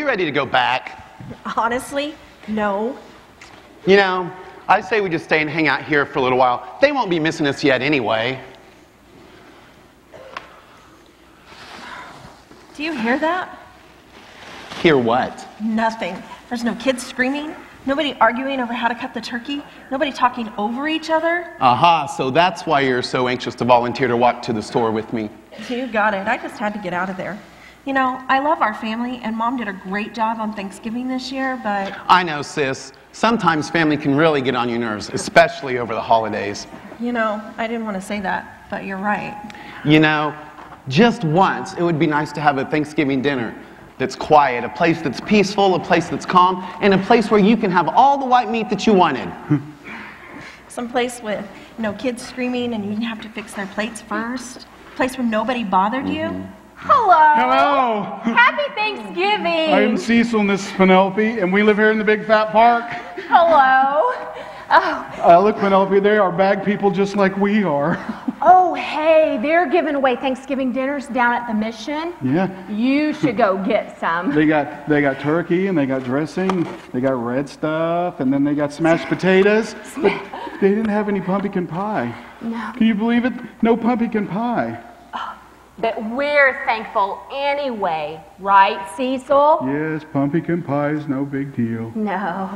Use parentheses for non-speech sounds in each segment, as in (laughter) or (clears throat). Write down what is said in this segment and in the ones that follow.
you ready to go back? Honestly, no. You know, I say we just stay and hang out here for a little while. They won't be missing us yet anyway. Do you hear that? Hear what? Nothing. There's no kids screaming, nobody arguing over how to cut the turkey, nobody talking over each other. Aha, so that's why you're so anxious to volunteer to walk to the store with me. You got it. I just had to get out of there. You know, I love our family, and mom did a great job on Thanksgiving this year, but I know, sis. Sometimes family can really get on your nerves, especially over the holidays. you know, I didn't want to say that, but you're right. You know, just once, it would be nice to have a Thanksgiving dinner that's quiet, a place that's peaceful, a place that's calm, and a place where you can have all the white meat that you wanted. (laughs) Someplace with no kids screaming and you didn't have to fix their plates first. A place where nobody bothered you. Mm-hmm. Hello. Hello. Happy Thanksgiving. I'm Cecil and this is Penelope, and we live here in the Big Fat Park. Hello. Oh, Uh, look, Penelope, they are bag people just like we are. (laughs) oh, hey, they're giving away Thanksgiving dinners down at the mission. yeah. You should go get some. They got they got turkey and they got dressing, they got red stuff, and then they got smashed potatoes. (laughs) But they didn't have any pumpkin pie. No. Can you believe it? No pumpkin pie. But we're thankful anyway, right, Cecil? Yes, pumpkin pie is no big deal. No.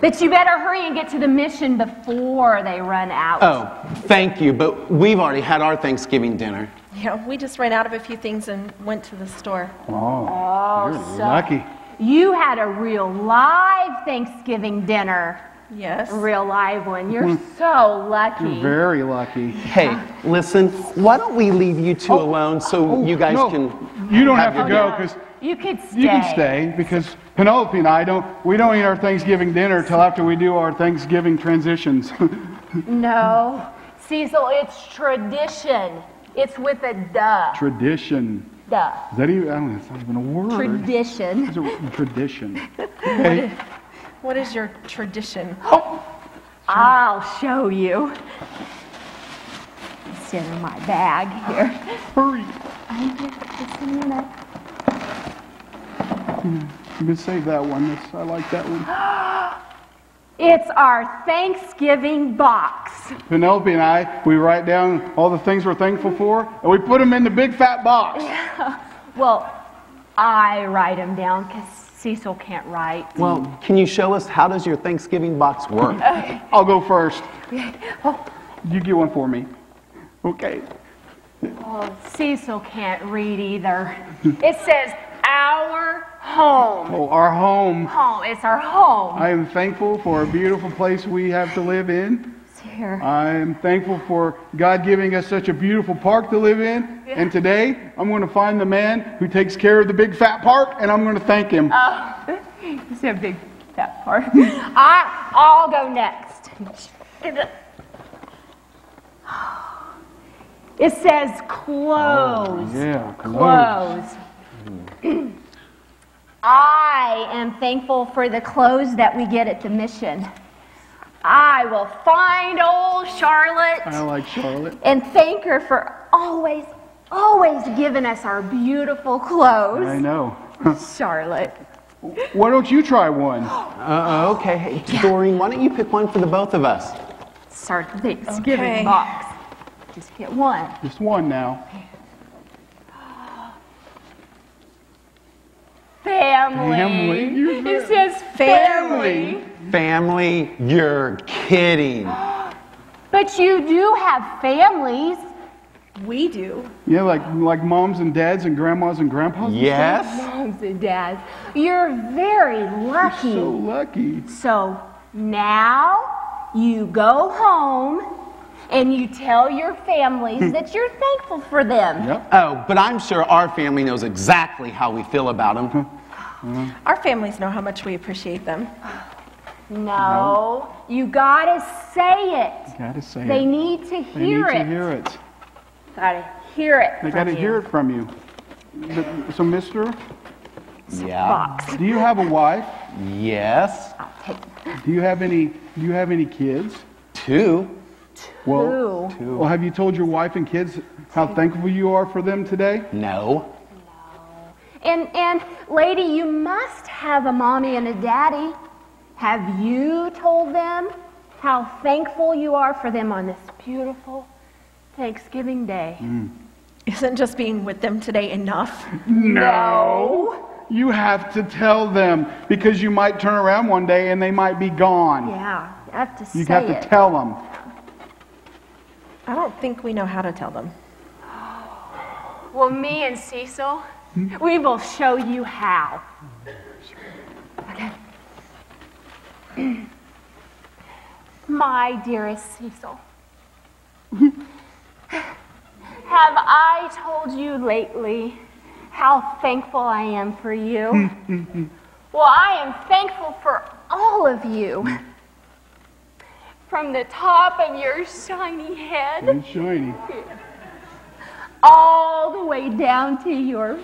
But you better hurry and get to the mission before they run out. Oh, thank you, but we've already had our Thanksgiving dinner. Yeah, we just ran out of a few things and went to the store. Oh, you're oh, so- lucky. You had a real live Thanksgiving dinner. Yes. Real live one. You're hmm. so lucky. You're very lucky. Hey, listen, why don't we leave you two oh. alone so oh, you guys Oh, no, can. You don't have, have to go because you could stay. you can stay because Penelope and I don't. We don't eat our Thanksgiving dinner till after we do our Thanksgiving transitions. (laughs) No, Cecil, it's tradition. It's with a duh. Tradition. Duh. Is that even? I don't know. It's not even a word. Tradition. It's a tradition. (laughs) Hey, What is your tradition? Oh, I'll show you. It's in my bag here. hurry. I'm here. Just a minute. You can save that one. That's, I like that one. (gasps) It's our Thanksgiving box. Penelope and I, we write down all the things we're thankful for, and we put them in the big fat box. (laughs) Well, I write them down because Cecil can't write. Well, can you show us how does your Thanksgiving box work? (laughs) I'll go first. (laughs) Oh, You get one for me. Okay. oh, Cecil can't read either. It says our home. Oh, our home. Home. It's our home. I am thankful for a beautiful place we have to live in. Here. I am thankful for God giving us such a beautiful park to live in. And today, I'm going to find the man who takes care of the big fat park, and I'm going to thank him. Oh, (laughs) it's a big fat part. (laughs) I, I'll go next. (sighs) It says close. Oh, yeah, clothes. Clothes. (clears throat) I am thankful for the clothes that we get at the mission. I will find old Charlotte I like Charlotte. and thank her for always, always giving us our beautiful clothes. I know. (laughs) Charlotte. Why don't you try one? Uh, okay, hey, Doreen, why don't you pick one for the both of us? It's our Thanksgiving Okay. box. Just get one. Just one now. Family. Family. You- It says family. Family, you're kidding. But you do have families. We do. Yeah, like like moms and dads and grandmas and grandpas. Yes? Moms and dads. You're very stuff? lucky. So lucky. So now you go home and you tell your families hmm. that you're thankful for them. Yep. Oh, but I'm sure our family knows exactly how we feel about them. Hmm. Mm-hmm. Our families know how much we appreciate them. No, you gotta say it. Gotta say They it. need to They hear need it. to hear it. Gotta hear it. They from gotta you. hear it from you. So, Mister, Yeah. Box. do you have a wife? Yes. I'll take Do you have any? Do you have any kids? Two. Well, two. well, have you told your wife and kids how thankful you are for them today? No. And, and, lady, you must have a mommy and a daddy. Have you told them how thankful you are for them on this beautiful Thanksgiving Day? Hmm. Isn't just being with them today enough? No. You have to tell them because you might turn around one day and they might be gone. Yeah, you have to You say have it. to tell them. I don't think we know how to tell them. Well, me and Cecil, hmm? we will show you how. Okay. (clears throat) My dearest Cecil, (laughs) have I told you lately how thankful I am for you? (laughs) well, I am thankful for all of you. Hmm. From the top of your shiny head And shiny. all the way down to your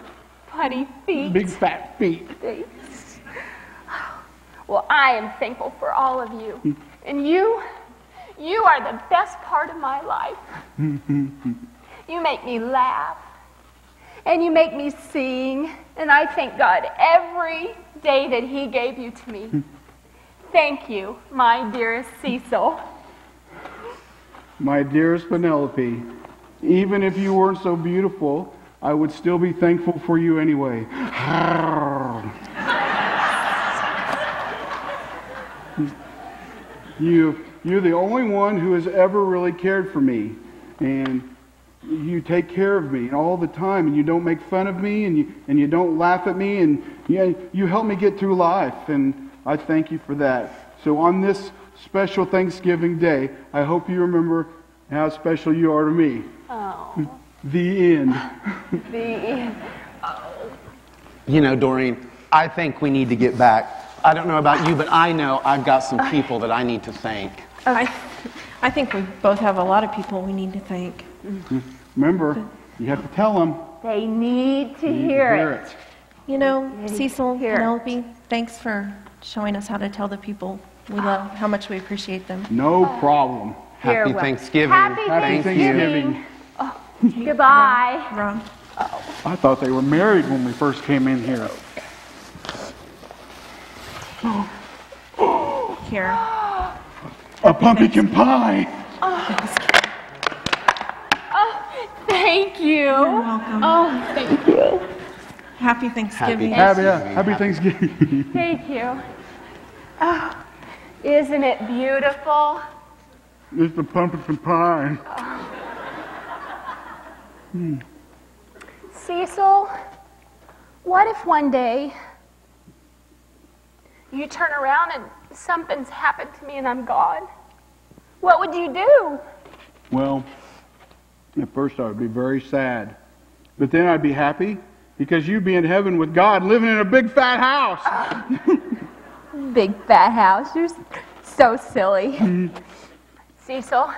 putty feet. Big fat feet. Well, I am thankful for all of you. Hmm. And you, you are the best part of my life. (laughs) you make me laugh. And you make me sing. And I thank God every day that He gave you to me. Hmm. Thank you, my dearest Cecil. My dearest Penelope, even if you weren't so beautiful, I would still be thankful for you anyway. (laughs) you, you're the only one who has ever really cared for me. And you take care of me all the time, and you don't make fun of me, and you, and you don't laugh at me, and you, you help me get through life. And I thank you for that. So on this special Thanksgiving Day, I hope you remember how special you are to me. Oh, The end. (laughs) the end. Oh You know, Doreen, I think we need to get back. I don't know about you, but I know I've got some people that I need to thank. I, I think we both have a lot of people we need to thank. Remember, you have to tell them. they need to You hear, hear it. You know, Cecil, Penelope, thanks for showing us how to tell the people we love how much we appreciate them. No problem. Happy well- Thanksgiving. Happy Happy Thank you. Thanksgiving. Oh, goodbye. Ron, I thought they were married when we first came in here. here. A pumpkin pie. Oh, Thank you. You're welcome. Oh, thank you. Happy Thanksgiving. Happy- Happy, happy Thanksgiving. Thank you. Oh, isn't it beautiful? it's the pumpkin pie. Cecil, what if one day you turn around and something's happened to me and I'm gone? What would you do? Well, at first I would be very sad. But then I'd be happy because you'd be in heaven with God living in a big fat house. (laughs) Big fat house. You're so silly. (laughs) Mm-hmm. Cecil,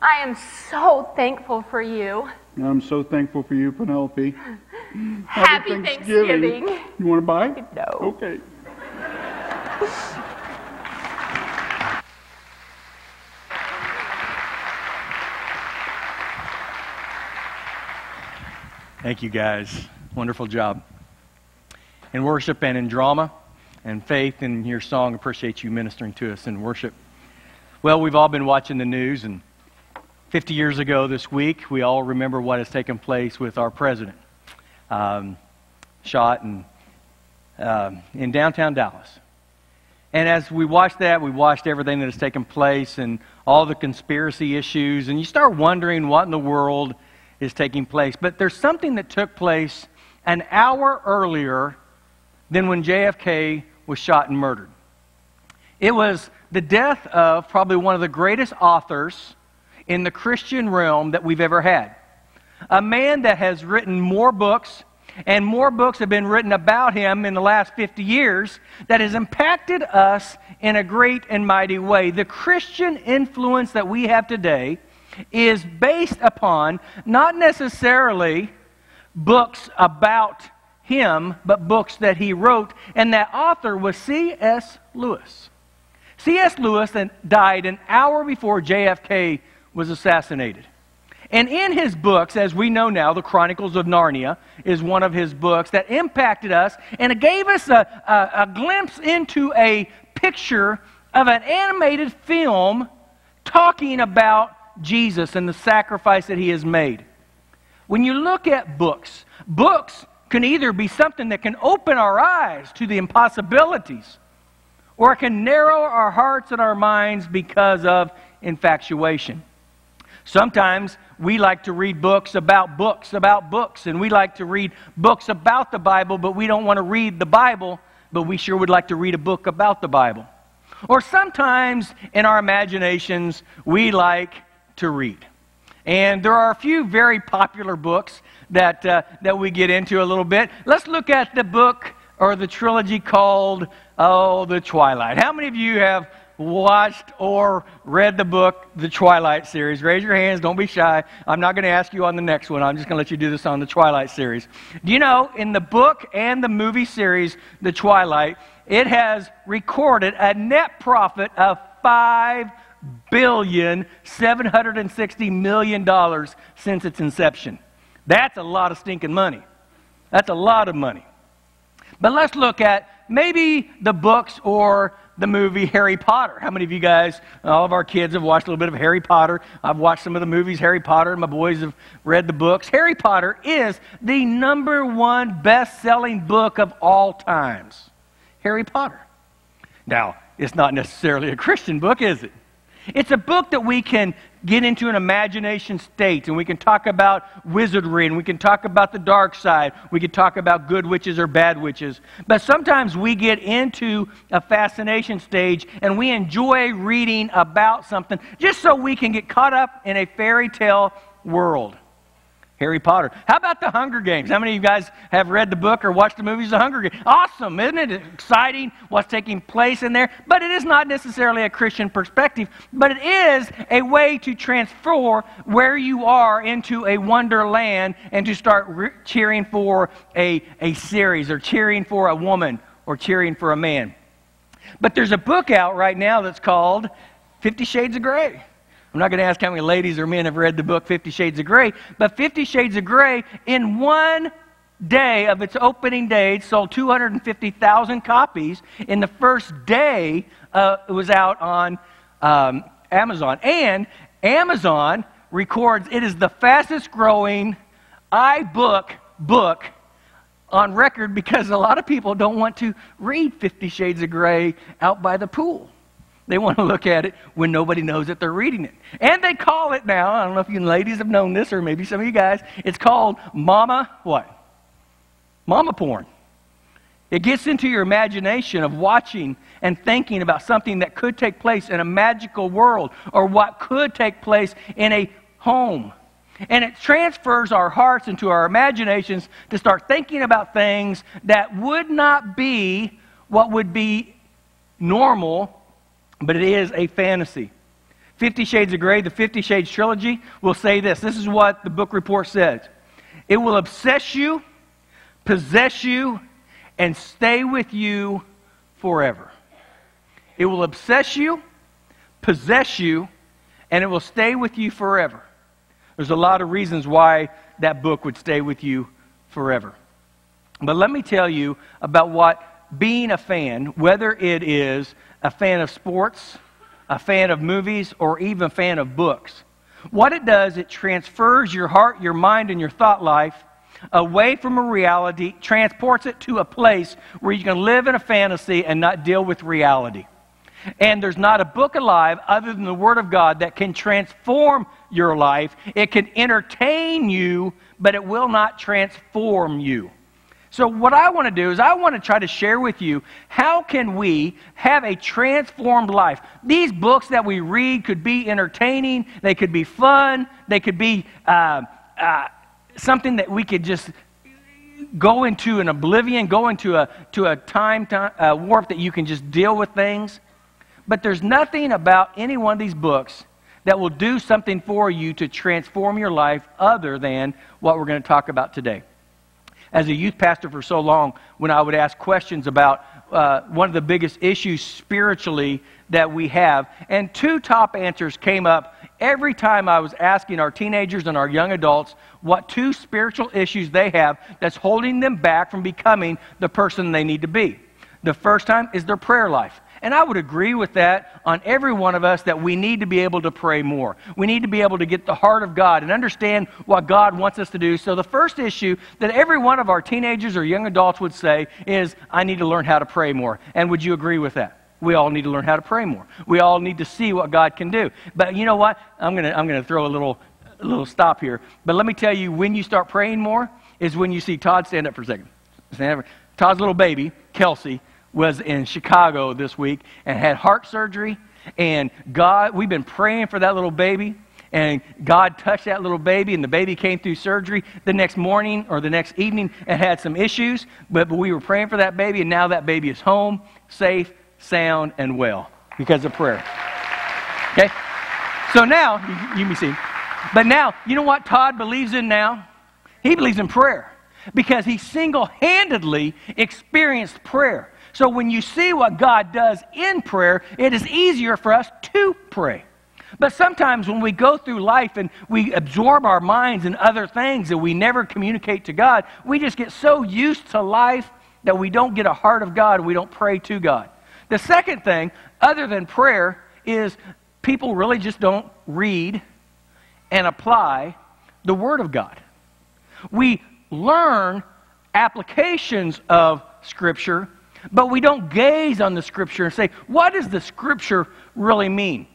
I am so thankful for you. I'm so thankful for you, Penelope. (laughs) Happy Thanksgiving. You want to buy? No. Okay. Thank you, guys. Wonderful job. In worship and in drama and faith in your song, appreciate you ministering to us in worship. Well, we've all been watching the news, and 50 years ago this week, we all remember what has taken place with our president. Um, shot in, um, in downtown Dallas. And as we watched that, we watched everything that has taken place and all the conspiracy issues, and you start wondering what in the world is taking place. But there's something that took place an hour earlier than when JFK was shot and murdered. It was the death of probably one of the greatest authors in the Christian realm that we've ever had. A man that has written more books, and more books have been written about him in the last 50 years that has impacted us in a great and mighty way. The Christian influence that we have today is based upon not necessarily books about him, but books that he wrote, and that author was C.S. Lewis. C.S. Lewis died an hour before JFK was assassinated. And in his books, as we know now, the Chronicles of Narnia is one of his books that impacted us and it gave us a, a, a glimpse into a picture of an animated film talking about Jesus and the sacrifice that he has made. When you look at books, books can either be something that can open our eyes to the impossibilities, or it can narrow our hearts and our minds because of infatuation. Sometimes we like to read books about books about books, and we like to read books about the Bible, but we don't want to read the Bible, but we sure would like to read a book about the Bible. Or sometimes in our imaginations, we like to read. And there are a few very popular books that, uh, that we get into a little bit. Let's look at the book or the trilogy called, oh, The Twilight. How many of you have watched or read the book, The Twilight series? Raise your hands. Don't be shy. I'm not going to ask you on the next one. I'm just going to let you do this on the Twilight series. Do you know, in the book and the movie series, The Twilight, it has recorded a net profit of five billion seven hundred and sixty million dollars since its inception. That's a lot of stinking money. That's a lot of money. But let's look at maybe the books or the movie Harry Potter. How many of you guys, all of our kids have watched a little bit of Harry Potter? I've watched some of the movies Harry Potter. My boys have read the books. Harry Potter is the number one best selling book of all times. Harry Potter. Now, it's not necessarily a Christian book, is it? It's a book that we can get into an imagination state and we can talk about wizardry and we can talk about the dark side. We can talk about good witches or bad witches. But sometimes we get into a fascination stage and we enjoy reading about something just so we can get caught up in a fairy tale world. Harry Potter. How about the Hunger Games? How many of you guys have read the book or watched the movies The Hunger Games? Awesome, isn't it exciting what's taking place in there? But it is not necessarily a Christian perspective, but it is a way to transfer where you are into a wonderland and to start re- cheering for a, a series or cheering for a woman or cheering for a man. But there's a book out right now that's called Fifty Shades of Grey. I'm not going to ask how many ladies or men have read the book Fifty Shades of Grey, but Fifty Shades of Grey, in one day of its opening day, it sold 250,000 copies. In the first day, uh, it was out on um, Amazon. And Amazon records it is the fastest growing iBook book on record because a lot of people don't want to read Fifty Shades of Grey out by the pool. They want to (laughs) look at it when nobody knows that they're reading it. And they call it now, I don't know if you ladies have known this or maybe some of you guys, it's called mama what? Mama porn. It gets into your imagination of watching and thinking about something that could take place in a magical world or what could take place in a home. And it transfers our hearts into our imaginations to start thinking about things that would not be what would be normal but it is a fantasy. Fifty Shades of Grey, the Fifty Shades trilogy, will say this. This is what the book report says it will obsess you, possess you, and stay with you forever. It will obsess you, possess you, and it will stay with you forever. There's a lot of reasons why that book would stay with you forever. But let me tell you about what being a fan, whether it is a fan of sports, a fan of movies, or even a fan of books. What it does, it transfers your heart, your mind, and your thought life away from a reality, transports it to a place where you can live in a fantasy and not deal with reality. And there's not a book alive other than the Word of God that can transform your life. It can entertain you, but it will not transform you. So what I want to do is I want to try to share with you how can we have a transformed life. These books that we read could be entertaining, they could be fun, they could be uh, uh, something that we could just go into an oblivion, go into a to a time, time uh, warp that you can just deal with things. But there's nothing about any one of these books that will do something for you to transform your life other than what we're going to talk about today as a youth pastor for so long when I would ask questions about uh, one of the biggest issues spiritually that we have. And two top answers came up every time I was asking our teenagers and our young adults what two spiritual issues they have that's holding them back from becoming the person they need to be. The first time is their prayer life. And I would agree with that on every one of us that we need to be able to pray more. We need to be able to get the heart of God and understand what God wants us to do. So, the first issue that every one of our teenagers or young adults would say is, I need to learn how to pray more. And would you agree with that? We all need to learn how to pray more. We all need to see what God can do. But you know what? I'm going to I'm going to throw a little, a little stop here. But let me tell you, when you start praying more, is when you see Todd stand up for a second. Stand up. Todd's little baby, Kelsey, was in Chicago this week and had heart surgery. And God, we've been praying for that little baby. And God touched that little baby, and the baby came through surgery the next morning or the next evening and had some issues. But, but we were praying for that baby, and now that baby is home, safe, sound, and well because of prayer. Okay? So now, you, you see. But now, you know what Todd believes in now? He believes in prayer because he single handedly experienced prayer. So when you see what God does in prayer, it is easier for us to pray. But sometimes when we go through life and we absorb our minds in other things and we never communicate to God, we just get so used to life that we don't get a heart of God and we don't pray to God. The second thing, other than prayer, is people really just don't read and apply the Word of God. We learn applications of Scripture, but we don't gaze on the Scripture and say, what does the Scripture really mean?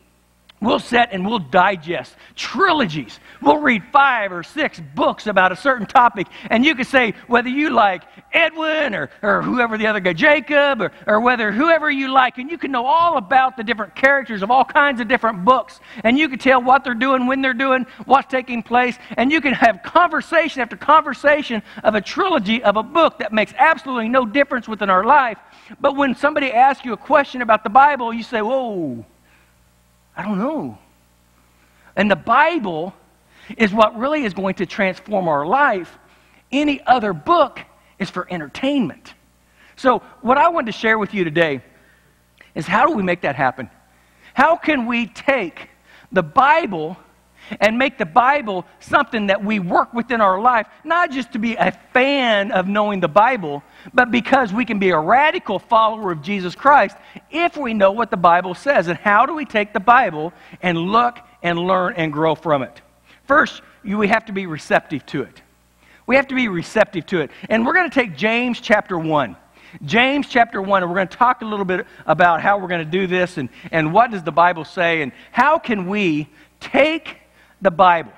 We'll sit and we'll digest trilogies. We'll read five or six books about a certain topic. And you can say whether you like Edwin or, or whoever the other guy, Jacob, or, or whether whoever you like. And you can know all about the different characters of all kinds of different books. And you can tell what they're doing, when they're doing, what's taking place. And you can have conversation after conversation of a trilogy of a book that makes absolutely no difference within our life. But when somebody asks you a question about the Bible, you say, whoa. I don't know. And the Bible is what really is going to transform our life. Any other book is for entertainment. So, what I wanted to share with you today is how do we make that happen? How can we take the Bible and make the Bible something that we work within our life, not just to be a fan of knowing the Bible, but because we can be a radical follower of Jesus Christ if we know what the Bible says. And how do we take the Bible and look and learn and grow from it? First, we have to be receptive to it. We have to be receptive to it. And we're going to take James chapter 1. James chapter 1, and we're going to talk a little bit about how we're going to do this and, and what does the Bible say and how can we take the Bible.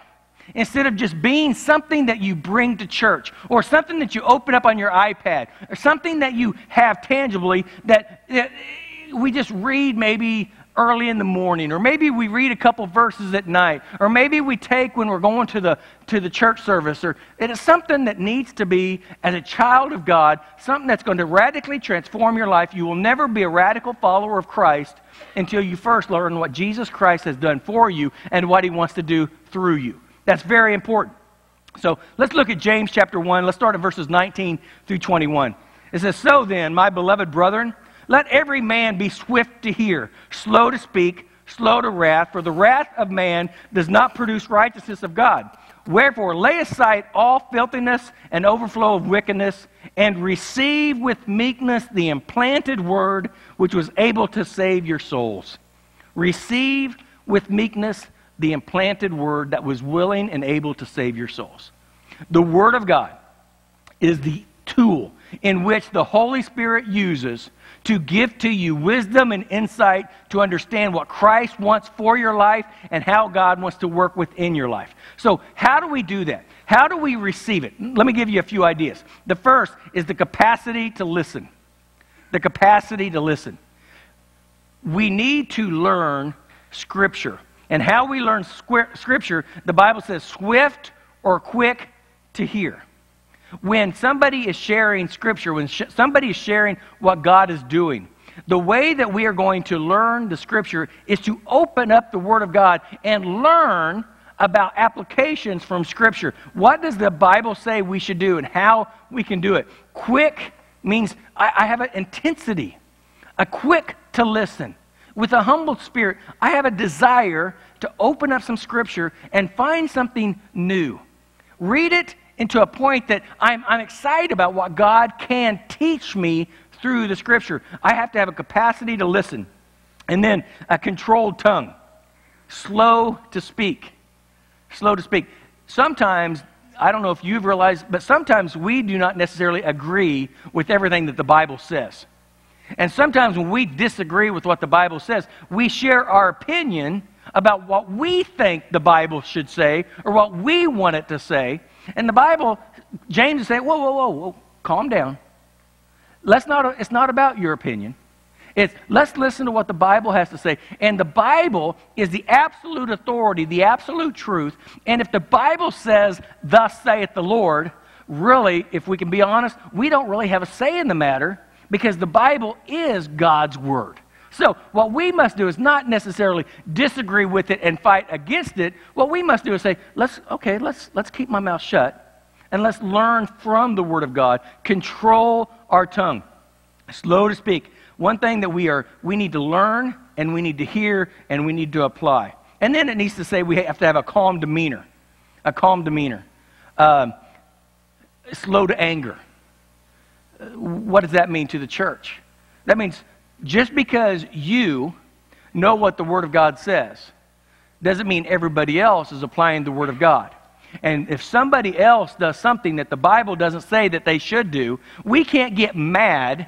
Instead of just being something that you bring to church or something that you open up on your iPad or something that you have tangibly that, that we just read maybe early in the morning, or maybe we read a couple verses at night, or maybe we take when we're going to the, to the church service, or it is something that needs to be, as a child of God, something that's going to radically transform your life. You will never be a radical follower of Christ until you first learn what Jesus Christ has done for you and what he wants to do through you. That's very important. So let's look at James chapter 1. Let's start at verses 19 through 21. It says, So then, my beloved brethren, let every man be swift to hear, slow to speak, slow to wrath, for the wrath of man does not produce righteousness of God. Wherefore, lay aside all filthiness and overflow of wickedness, and receive with meekness the implanted word which was able to save your souls. Receive with meekness the implanted word that was willing and able to save your souls. The Word of God is the tool in which the Holy Spirit uses to give to you wisdom and insight to understand what Christ wants for your life and how God wants to work within your life. So, how do we do that? How do we receive it? Let me give you a few ideas. The first is the capacity to listen. The capacity to listen. We need to learn Scripture. And how we learn Scripture, the Bible says swift or quick to hear when somebody is sharing scripture, when sh- somebody is sharing what God is doing, the way that we are going to learn the scripture is to open up the Word of God and learn about applications from scripture. What does the Bible say we should do and how we can do it? Quick means I, I have an intensity, a quick to listen. With a humble spirit, I have a desire to open up some scripture and find something new. Read it into a point that I'm, I'm excited about what God can teach me through the scripture. I have to have a capacity to listen. And then a controlled tongue, slow to speak. Slow to speak. Sometimes, I don't know if you've realized, but sometimes we do not necessarily agree with everything that the Bible says. And sometimes when we disagree with what the Bible says, we share our opinion about what we think the Bible should say or what we want it to say. And the Bible, James is saying, whoa, whoa, whoa, whoa, calm down. Let's not, it's not about your opinion. It's let's listen to what the Bible has to say. And the Bible is the absolute authority, the absolute truth. And if the Bible says, Thus saith the Lord, really, if we can be honest, we don't really have a say in the matter because the Bible is God's Word. So, what we must do is not necessarily disagree with it and fight against it. What we must do is say, let's, okay, let's, let's keep my mouth shut and let's learn from the Word of God. Control our tongue. Slow to speak. One thing that we are, we need to learn and we need to hear and we need to apply. And then it needs to say we have to have a calm demeanor. A calm demeanor. Um, slow to anger what does that mean to the church? That means just because you know what the Word of God says doesn't mean everybody else is applying the Word of God. And if somebody else does something that the Bible doesn't say that they should do, we can't get mad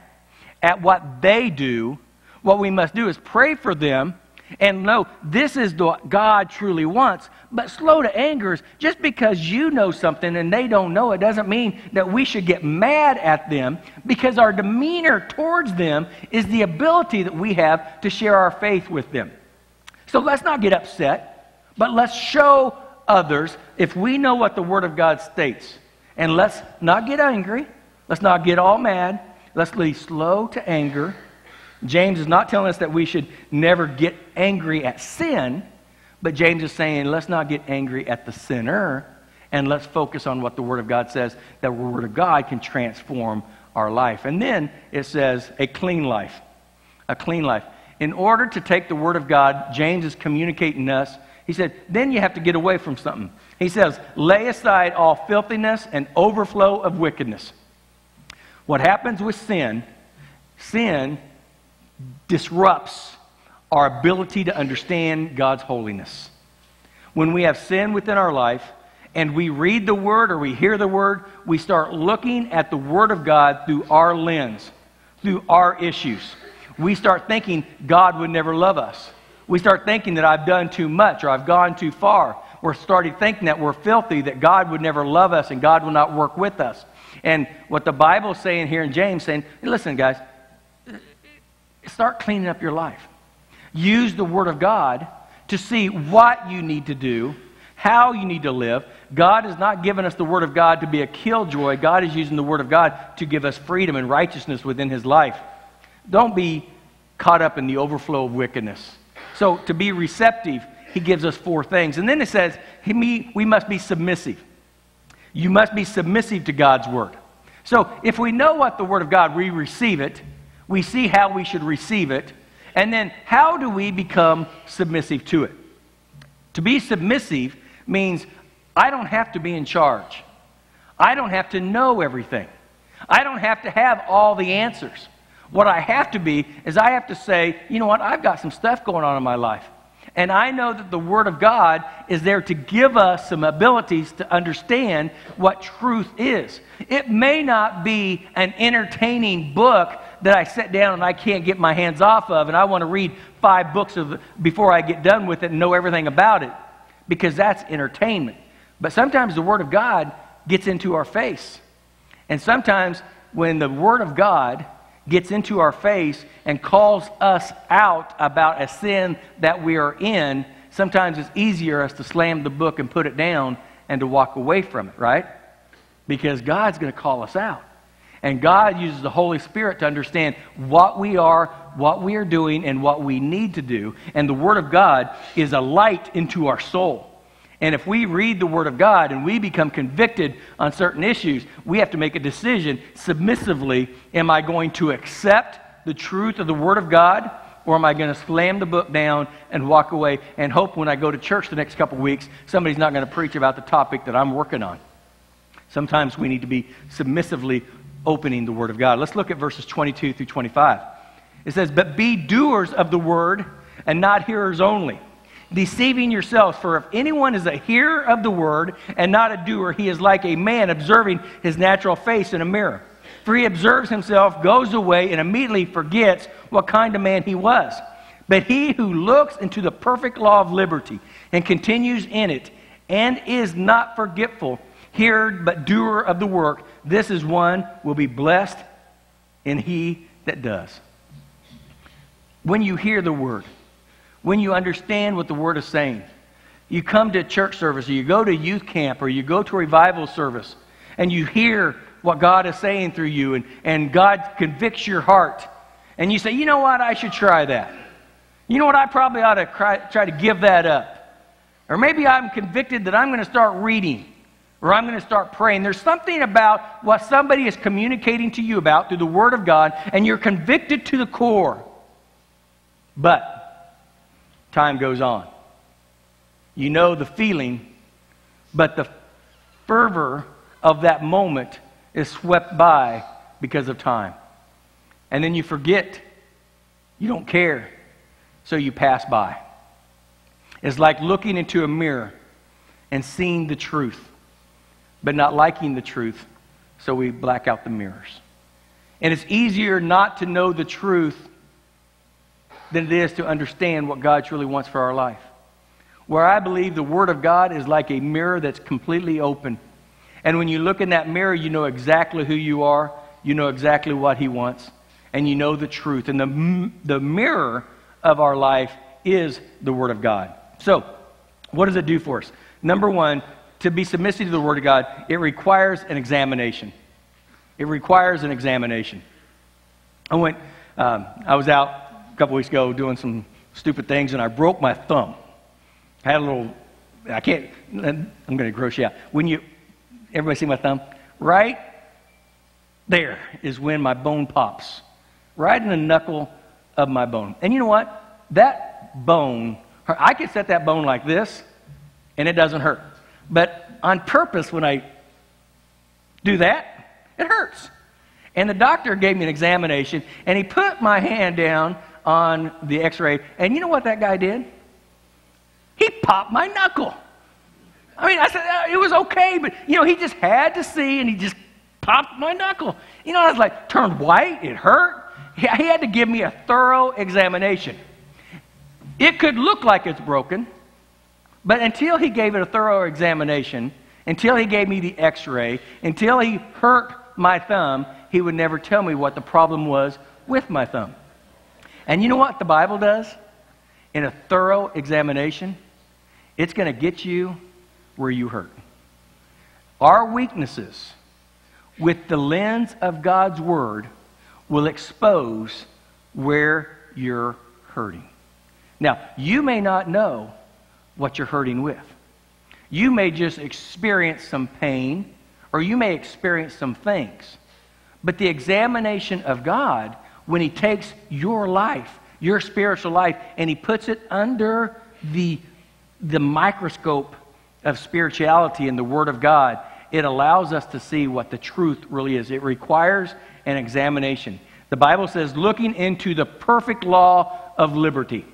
at what they do. What we must do is pray for them and know this is what God truly wants. But slow to anger is just because you know something and they don't know it doesn't mean that we should get mad at them because our demeanor towards them is the ability that we have to share our faith with them. So let's not get upset, but let's show others if we know what the Word of God states. And let's not get angry. Let's not get all mad. Let's be slow to anger James is not telling us that we should never get angry at sin, but James is saying let's not get angry at the sinner and let's focus on what the Word of God says, that the Word of God can transform our life. And then it says a clean life. A clean life. In order to take the Word of God, James is communicating us. He said, then you have to get away from something. He says, lay aside all filthiness and overflow of wickedness. What happens with sin, sin disrupts our ability to understand God's holiness. When we have sin within our life and we read the Word or we hear the Word, we start looking at the Word of God through our lens, through our issues. We start thinking God would never love us. We start thinking that I've done too much or I've gone too far. We're starting thinking that we're filthy, that God would never love us and God will not work with us. And what the Bible's saying here in James, saying, listen, guys, start cleaning up your life. Use the Word of God to see what you need to do, how you need to live. God has not given us the Word of God to be a killjoy. God is using the Word of God to give us freedom and righteousness within His life. Don't be caught up in the overflow of wickedness. So, to be receptive, He gives us four things. And then it says, we must be submissive. You must be submissive to God's Word. So, if we know what the Word of God, we receive it we see how we should receive it, and then how do we become submissive to it? To be submissive means I don't have to be in charge. I don't have to know everything. I don't have to have all the answers. What I have to be is I have to say, you know what, I've got some stuff going on in my life. And I know that the Word of God is there to give us some abilities to understand what truth is. It may not be an entertaining book that I sit down and I can't get my hands off of, and I want to read five books of, before I get done with it and know everything about it, because that's entertainment. But sometimes the Word of God gets into our face. And sometimes when the Word of God gets into our face and calls us out about a sin that we are in, sometimes it's easier us to slam the book and put it down and to walk away from it, right? Because God's going to call us out. And God uses the Holy Spirit to understand what we are, what we are doing, and what we need to do. And the Word of God is a light into our soul. And if we read the Word of God and we become convicted on certain issues, we have to make a decision submissively. Am I going to accept the truth of the Word of God Or am I going to slam the book down and walk away and hope when I go to church the next couple weeks, somebody's not going to preach about the topic that I'm working on? Sometimes we need to be submissively opening the Word of God. Let's look at verses 22 through 25. It says, But be doers of the Word and not hearers only, deceiving yourselves. For if anyone is a hearer of the Word and not a doer, he is like a man observing his natural face in a mirror. For he observes himself, goes away, and immediately forgets what kind of man he was. But he who looks into the perfect law of liberty and continues in it, and is not forgetful, hearer but doer of the work, this is one will be blessed in he that does. When you hear the word, when you understand what the word is saying, you come to church service, or you go to youth camp, or you go to a revival service, and you hear what God is saying through you, and, and God convicts your heart, and you say, you know what, I should try that. You know what, I probably ought to try, try to give that up. Or maybe I'm convicted that I'm going to start reading or I'm going to start praying. There's something about what somebody is communicating to you about through the Word of God, and you're convicted to the core. But time goes on. You know the feeling, but the fervor of that moment is swept by because of time. And then you forget. You don't care. So you pass by. It's like looking into a mirror and seeing the truth but not liking the truth, so we black out the mirrors. And it's easier not to know the truth than it is to understand what God truly wants for our life. Where I believe the Word of God is like a mirror that's completely open. And when you look in that mirror, you know exactly who you are, you know exactly what He wants, and you know the truth. And the, the mirror of our life is the Word of God. So, what does it do for us? Number one, to be submissive to the Word of God, it requires an examination. It requires an examination. I went, um, I was out a couple weeks ago doing some stupid things and I broke my thumb. I had a little, I can't, I'm going to gross you out. When you, everybody see my thumb? Right there is when my bone pops. Right in the knuckle of my bone. And you know what? That bone, I can set that bone like this and it doesn't hurt. But on purpose, when I do that, it hurts. And the doctor gave me an examination, and he put my hand down on the x ray. And you know what that guy did? He popped my knuckle. I mean, I said, uh, it was okay, but, you know, he just had to see, and he just popped my knuckle. You know, I was like, turned white, it hurt. He, he had to give me a thorough examination. It could look like it's broken, but until he gave it a thorough examination, until he gave me the x ray, until he hurt my thumb, he would never tell me what the problem was with my thumb. And you know what the Bible does? In a thorough examination, it's going to get you where you hurt. Our weaknesses, with the lens of God's Word, will expose where you're hurting. Now, you may not know what you're hurting with. You may just experience some pain, or you may experience some things. But the examination of God, when He takes your life, your spiritual life, and He puts it under the, the microscope of spirituality and the Word of God, it allows us to see what the truth really is. It requires an examination. The Bible says, looking into the perfect law of liberty.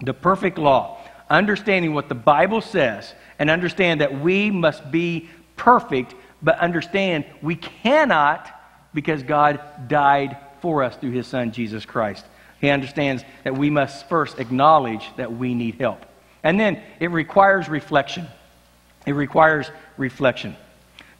The perfect law understanding what the Bible says and understand that we must be perfect, but understand we cannot because God died for us through his son, Jesus Christ. He understands that we must first acknowledge that we need help. And then it requires reflection. It requires reflection.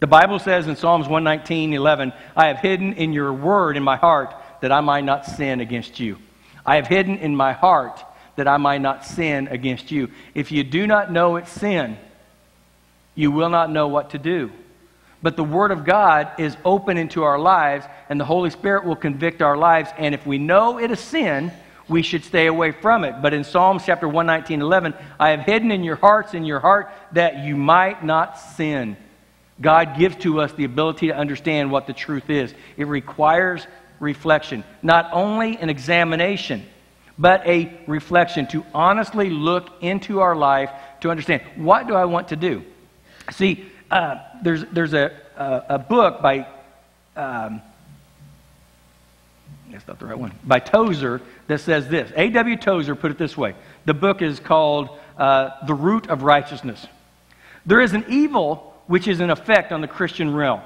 The Bible says in Psalms 119, 11, I have hidden in your word in my heart that I might not sin against you. I have hidden in my heart that I might not sin against you. If you do not know it's sin, you will not know what to do. But the Word of God is open into our lives, and the Holy Spirit will convict our lives. And if we know it is sin, we should stay away from it. But in Psalms chapter 119, 11, I have hidden in your hearts, in your heart, that you might not sin. God gives to us the ability to understand what the truth is. It requires reflection, not only an examination but a reflection to honestly look into our life to understand what do I want to do. See, uh, there's, there's a, a, a book by, um, that's not the right one, by Tozer that says this. A.W. Tozer put it this way. The book is called uh, The Root of Righteousness. There is an evil which is an effect on the Christian realm.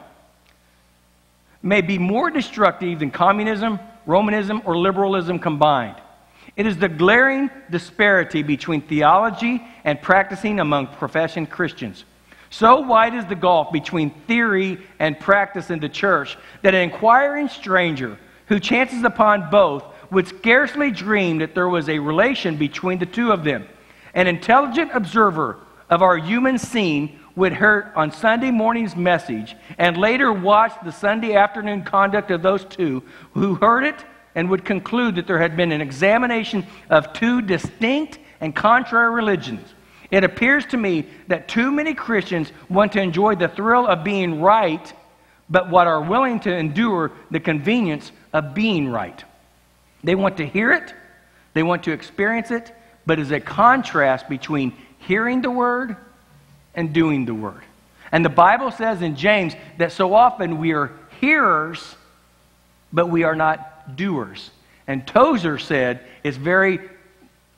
May be more destructive than communism, Romanism, or liberalism combined. It is the glaring disparity between theology and practicing among professing Christians. So wide is the gulf between theory and practice in the church that an inquiring stranger who chances upon both would scarcely dream that there was a relation between the two of them. An intelligent observer of our human scene would hear on Sunday morning's message and later watch the Sunday afternoon conduct of those two who heard it and would conclude that there had been an examination of two distinct and contrary religions. It appears to me that too many Christians want to enjoy the thrill of being right, but what are willing to endure the convenience of being right. They want to hear it, they want to experience it, but as a contrast between hearing the word and doing the word. And the Bible says in James that so often we are hearers, but we are not doers. And Tozer said it's very,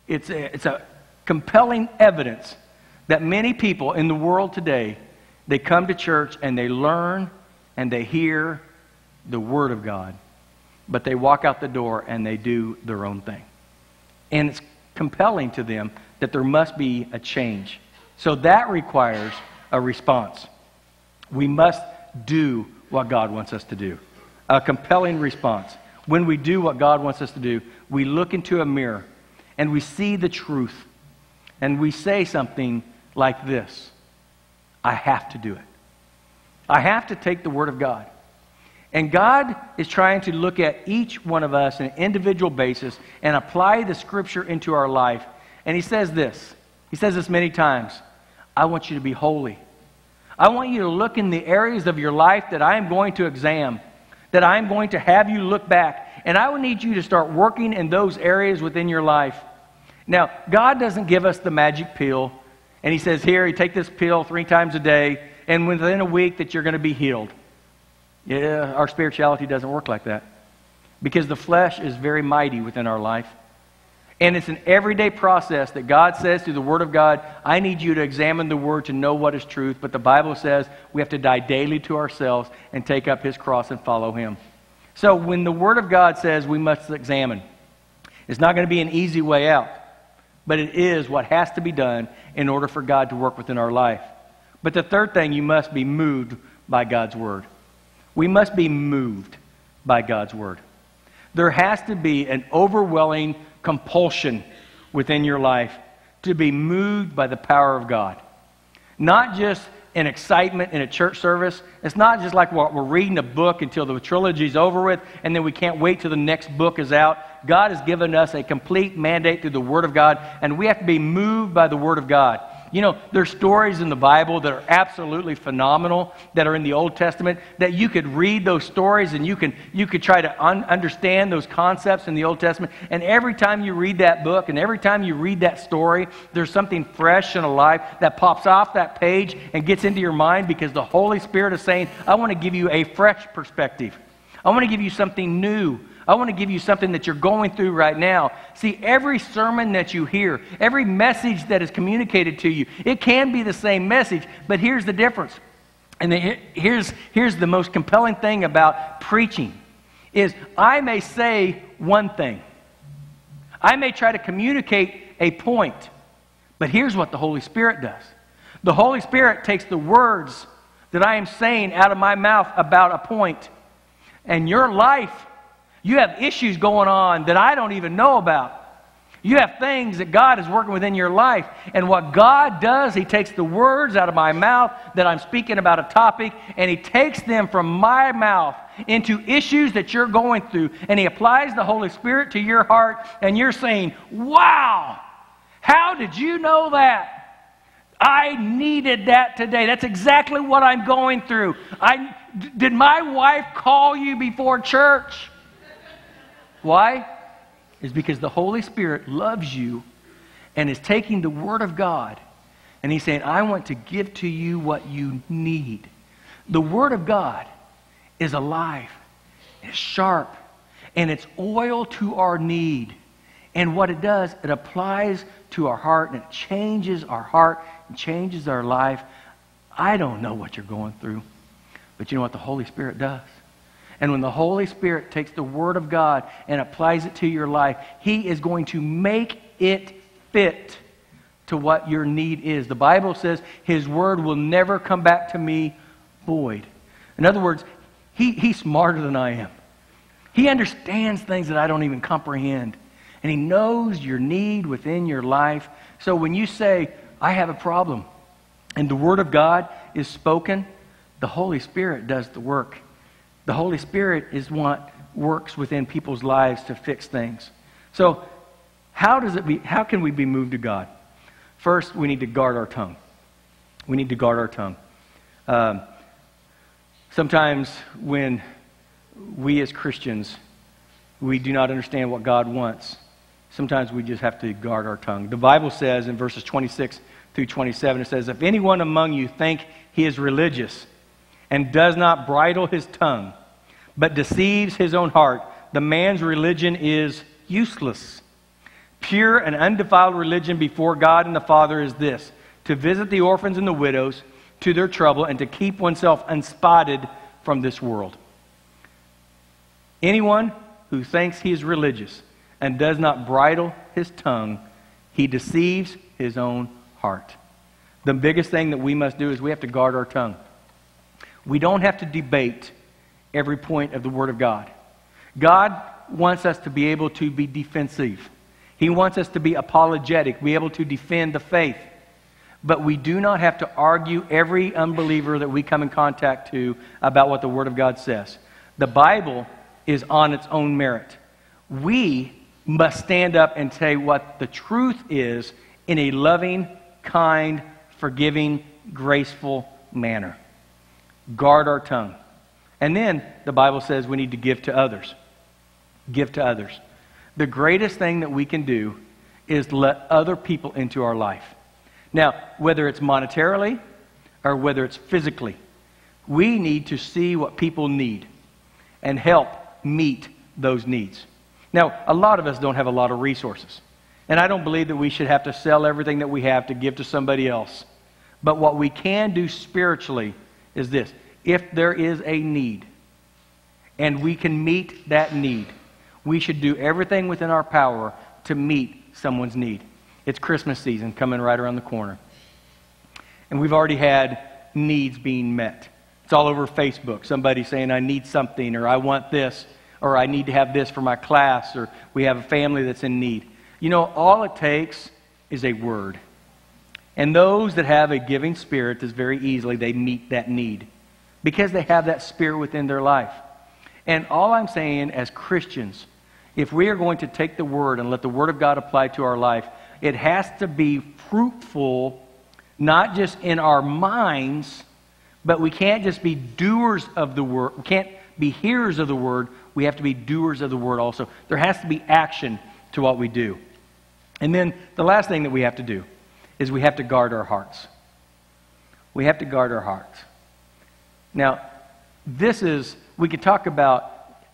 it's a, it's a compelling evidence that many people in the world today, they come to church and they learn and they hear the Word of God, but they walk out the door and they do their own thing. And it's compelling to them that there must be a change. So that requires a response. We must do what God wants us to do. A compelling response. When we do what God wants us to do, we look into a mirror and we see the truth and we say something like this I have to do it. I have to take the Word of God. And God is trying to look at each one of us on an individual basis and apply the Scripture into our life. And He says this He says this many times I want you to be holy. I want you to look in the areas of your life that I am going to examine, that I am going to have you look back. And I will need you to start working in those areas within your life. Now, God doesn't give us the magic pill, and He says, Here, you take this pill three times a day, and within a week that you're going to be healed. Yeah, our spirituality doesn't work like that. Because the flesh is very mighty within our life. And it's an everyday process that God says through the Word of God, I need you to examine the Word to know what is truth. But the Bible says we have to die daily to ourselves and take up His cross and follow Him. So when the Word of God says we must examine, it's not going to be an easy way out, but it is what has to be done in order for God to work within our life. But the third thing, you must be moved by God's Word. We must be moved by God's Word. There has to be an overwhelming compulsion within your life to be moved by the power of God. Not just an excitement in a church service. It's not just like we're reading a book until the trilogy's over with and then we can't wait till the next book is out. God has given us a complete mandate through the Word of God, and we have to be moved by the Word of God. You know, there's stories in the Bible that are absolutely phenomenal that are in the Old Testament that you could read those stories and you can you could try to un- understand those concepts in the Old Testament. And every time you read that book and every time you read that story, there's something fresh and alive that pops off that page and gets into your mind because the Holy Spirit is saying, "I want to give you a fresh perspective. I want to give you something new." I want to give you something that you're going through right now. See, every sermon that you hear, every message that is communicated to you, it can be the same message, but here's the difference. And here's, here's the most compelling thing about preaching is I may say one thing. I may try to communicate a point, but here's what the Holy Spirit does. The Holy Spirit takes the words that I am saying out of my mouth about a point, and your life you have issues going on that I don't even know about. You have things that God is working within your life. And what God does, He takes the words out of my mouth that I'm speaking about a topic, and He takes them from my mouth into issues that you're going through. And He applies the Holy Spirit to your heart, and you're saying, Wow, how did you know that? I needed that today. That's exactly what I'm going through. I, did my wife call you before church? Why? is because the Holy Spirit loves you and is taking the Word of God and He's saying, I want to give to you what you need. The Word of God is alive, it's sharp, and it's oil to our need. And what it does, it applies to our heart and it changes our heart and changes our life. I don't know what you're going through, but you know what the Holy Spirit does? And when the Holy Spirit takes the Word of God and applies it to your life, He is going to make it fit to what your need is. The Bible says His Word will never come back to me void. In other words, he, He's smarter than I am. He understands things that I don't even comprehend. And He knows your need within your life. So when you say, I have a problem, and the Word of God is spoken, the Holy Spirit does the work. The Holy Spirit is what works within people's lives to fix things. So, how does it be? How can we be moved to God? First, we need to guard our tongue. We need to guard our tongue. Um, sometimes, when we as Christians we do not understand what God wants, sometimes we just have to guard our tongue. The Bible says in verses 26 through 27, it says, "If anyone among you think he is religious." And does not bridle his tongue, but deceives his own heart, the man's religion is useless. Pure and undefiled religion before God and the Father is this to visit the orphans and the widows to their trouble and to keep oneself unspotted from this world. Anyone who thinks he is religious and does not bridle his tongue, he deceives his own heart. The biggest thing that we must do is we have to guard our tongue. We don't have to debate every point of the Word of God. God wants us to be able to be defensive. He wants us to be apologetic, be able to defend the faith. But we do not have to argue every unbeliever that we come in contact to about what the Word of God says. The Bible is on its own merit. We must stand up and say what the truth is in a loving, kind, forgiving, graceful manner guard our tongue. And then the Bible says we need to give to others. Give to others. The greatest thing that we can do is let other people into our life. Now, whether it's monetarily or whether it's physically, we need to see what people need and help meet those needs. Now, a lot of us don't have a lot of resources. And I don't believe that we should have to sell everything that we have to give to somebody else. But what we can do spiritually is this if there is a need and we can meet that need, we should do everything within our power to meet someone's need. It's Christmas season coming right around the corner. And we've already had needs being met. It's all over Facebook. Somebody saying, I need something, or I want this, or I need to have this for my class, or we have a family that's in need. You know, all it takes is a word. And those that have a giving spirit is very easily they meet that need because they have that spirit within their life. And all I'm saying as Christians, if we are going to take the word and let the word of God apply to our life, it has to be fruitful, not just in our minds, but we can't just be doers of the word. We can't be hearers of the word. We have to be doers of the word also. There has to be action to what we do. And then the last thing that we have to do is we have to guard our hearts. We have to guard our hearts. Now, this is, we could talk about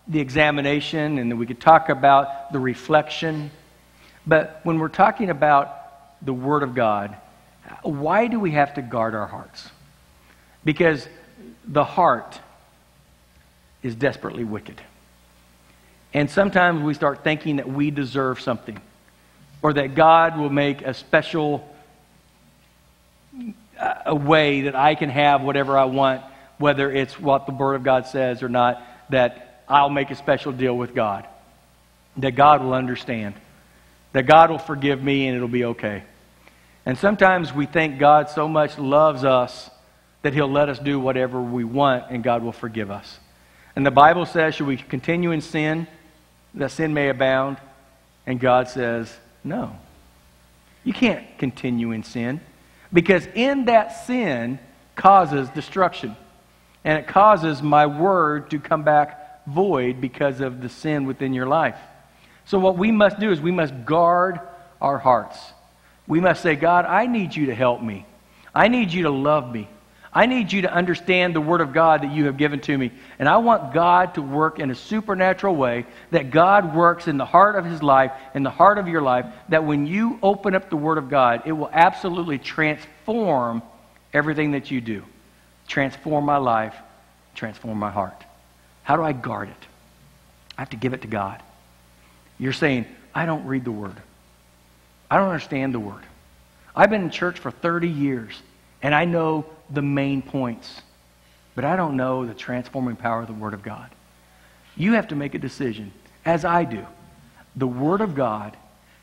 the examination and we could talk about the reflection, but when we're talking about the Word of God, why do we have to guard our hearts? Because the heart is desperately wicked. And sometimes we start thinking that we deserve something or that God will make a special a way that I can have whatever I want, whether it's what the Word of God says or not, that I'll make a special deal with God. That God will understand. That God will forgive me and it'll be okay. And sometimes we think God so much loves us that He'll let us do whatever we want and God will forgive us. And the Bible says, should we continue in sin, that sin may abound? And God says, no. You can't continue in sin. Because in that sin causes destruction. And it causes my word to come back void because of the sin within your life. So, what we must do is we must guard our hearts. We must say, God, I need you to help me. I need you to love me. I need you to understand the Word of God that you have given to me. And I want God to work in a supernatural way, that God works in the heart of His life, in the heart of your life, that when you open up the Word of God, it will absolutely transform everything that you do. Transform my life, transform my heart. How do I guard it? I have to give it to God. You're saying, I don't read the Word. I don't understand the Word. I've been in church for 30 years, and I know the main points, but I don't know the transforming power of the Word of God. You have to make a decision, as I do. The Word of God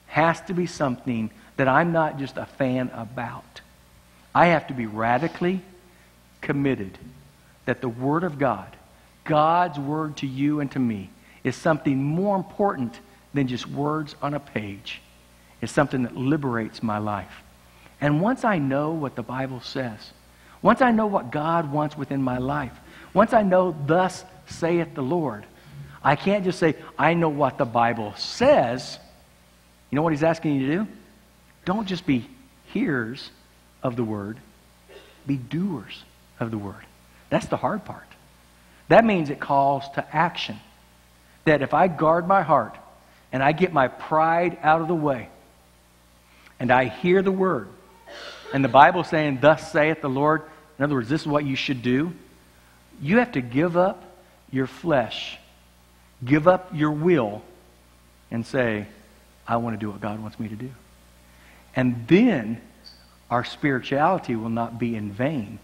has to be something that I'm not just a fan about. I have to be radically committed that the Word of God, God's Word to you and to me, is something more important than just words on a page. It's something that liberates my life. And once I know what the Bible says, once I know what God wants within my life, once I know, thus saith the Lord, I can't just say, I know what the Bible says. You know what he's asking you to do? Don't just be hearers of the word, be doers of the word. That's the hard part. That means it calls to action. That if I guard my heart and I get my pride out of the way and I hear the word, and the Bible saying, Thus saith the Lord, in other words, this is what you should do, you have to give up your flesh, give up your will, and say, I want to do what God wants me to do. And then our spirituality will not be in vain.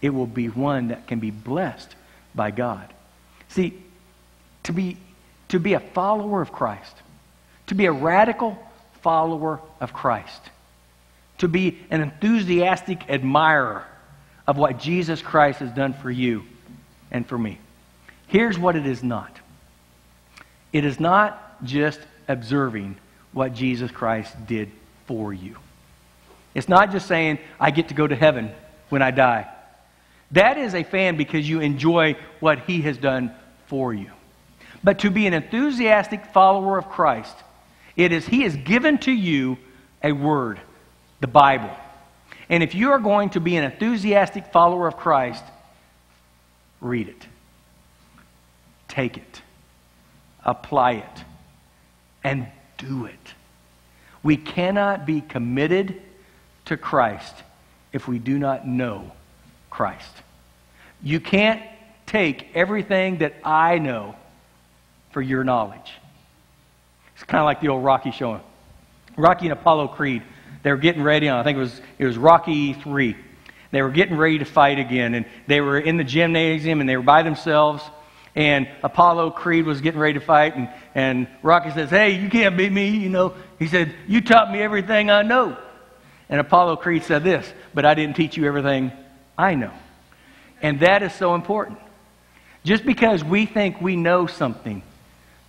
It will be one that can be blessed by God. See, to be, to be a follower of Christ, to be a radical follower of Christ, to be an enthusiastic admirer of what Jesus Christ has done for you and for me. Here's what it is not it is not just observing what Jesus Christ did for you. It's not just saying, I get to go to heaven when I die. That is a fan because you enjoy what he has done for you. But to be an enthusiastic follower of Christ, it is he has given to you a word, the Bible. And if you are going to be an enthusiastic follower of Christ, read it. Take it. Apply it. And do it. We cannot be committed to Christ if we do not know Christ. You can't take everything that I know for your knowledge. It's kind of like the old Rocky showing. Rocky and Apollo Creed. They were getting ready on, I think it was, it was Rocky 3. They were getting ready to fight again, and they were in the gymnasium, and they were by themselves. And Apollo Creed was getting ready to fight, and, and Rocky says, Hey, you can't beat me, you know. He said, You taught me everything I know. And Apollo Creed said this, But I didn't teach you everything I know. And that is so important. Just because we think we know something,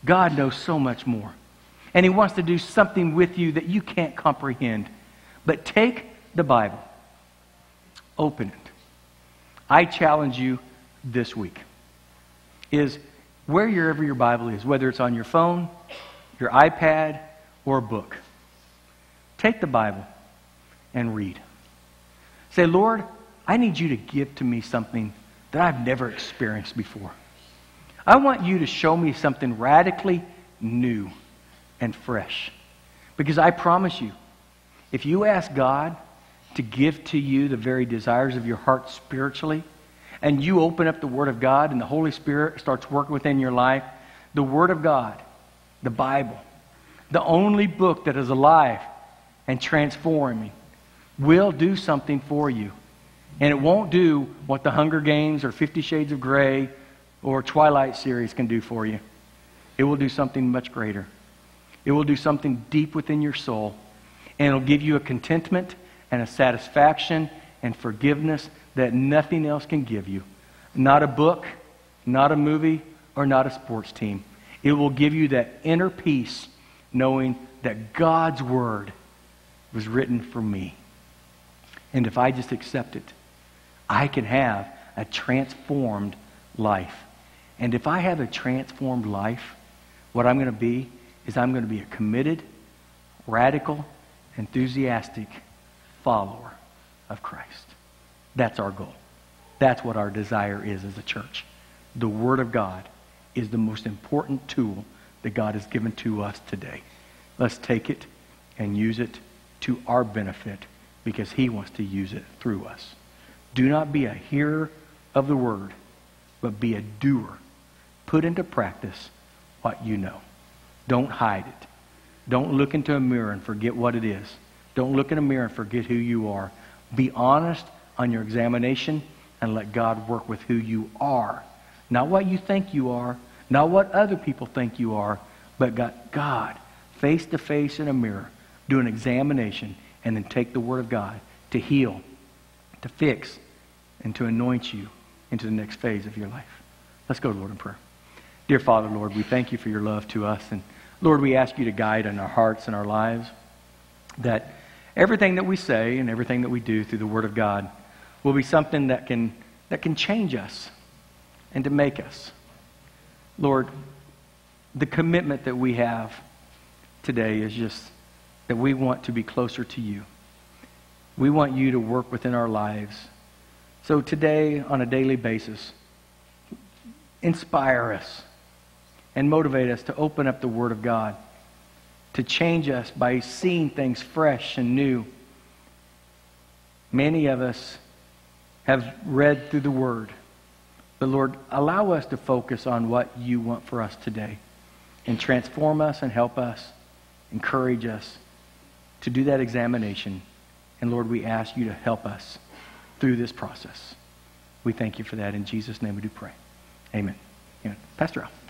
God knows so much more. And He wants to do something with you that you can't comprehend. But take the Bible, open it. I challenge you this week is wherever your Bible is, whether it's on your phone, your iPad, or a book, take the Bible and read. Say, Lord, I need you to give to me something that I've never experienced before. I want you to show me something radically new and fresh. Because I promise you, if you ask God to give to you the very desires of your heart spiritually, and you open up the Word of God and the Holy Spirit starts working within your life, the Word of God, the Bible, the only book that is alive and transforming, will do something for you. And it won't do what the Hunger Games or Fifty Shades of Grey or Twilight series can do for you. It will do something much greater. It will do something deep within your soul. And it'll give you a contentment and a satisfaction and forgiveness that nothing else can give you. Not a book, not a movie, or not a sports team. It will give you that inner peace knowing that God's Word was written for me. And if I just accept it, I can have a transformed life. And if I have a transformed life, what I'm going to be is I'm going to be a committed, radical, enthusiastic follower of Christ. That's our goal. That's what our desire is as a church. The Word of God is the most important tool that God has given to us today. Let's take it and use it to our benefit because He wants to use it through us. Do not be a hearer of the Word, but be a doer. Put into practice what you know. Don't hide it. Don't look into a mirror and forget what it is. Don't look in a mirror and forget who you are. Be honest on your examination and let God work with who you are. Not what you think you are, not what other people think you are, but got God face to face in a mirror, do an examination, and then take the Word of God to heal, to fix, and to anoint you into the next phase of your life. Let's go to Lord in prayer. Dear Father, Lord, we thank you for your love to us. And Lord, we ask you to guide in our hearts and our lives that everything that we say and everything that we do through the Word of God will be something that can, that can change us and to make us. Lord, the commitment that we have today is just that we want to be closer to you. We want you to work within our lives. So today, on a daily basis, inspire us and motivate us to open up the Word of God, to change us by seeing things fresh and new. Many of us have read through the Word, but Lord, allow us to focus on what you want for us today and transform us and help us, encourage us to do that examination. And Lord, we ask you to help us through this process. We thank you for that. In Jesus' name we do pray. Amen. Amen. Pastor Al.